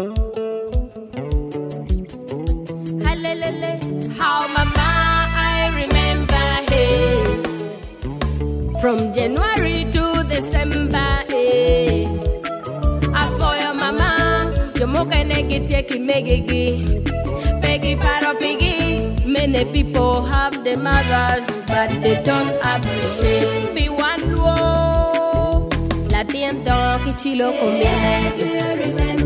How mama I remember hey. From January to December hey. I for your mama Jomoka negete kimegigi Peggy paro piggy Many people have the mothers But they don't appreciate. Be one La tienda que chilo conviene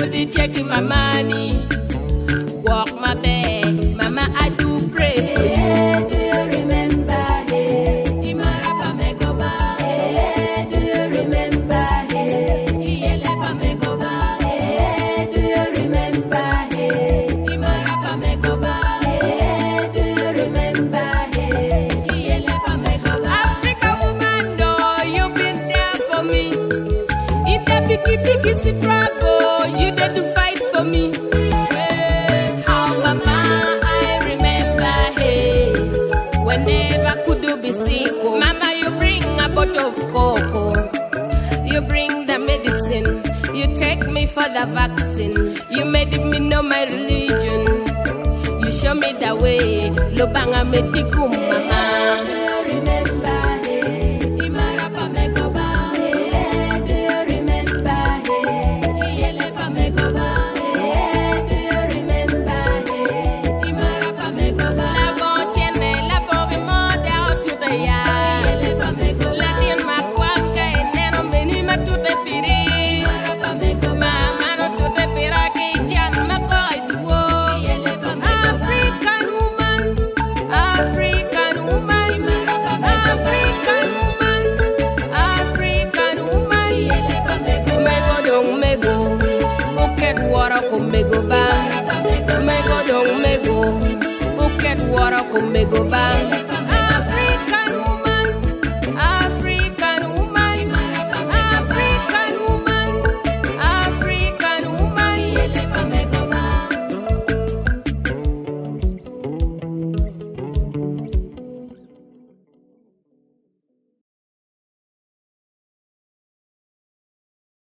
couldn't take my money. fight for me. Eh, oh, mama, I remember, hey, whenever could be oh? mama, you bring a bottle of cocoa, you bring the medicine, you take me for the vaccine, you made me know my religion, you show me the way, lobanga metiku. kumego bang Kumego dong mego. Buket water, kumego bang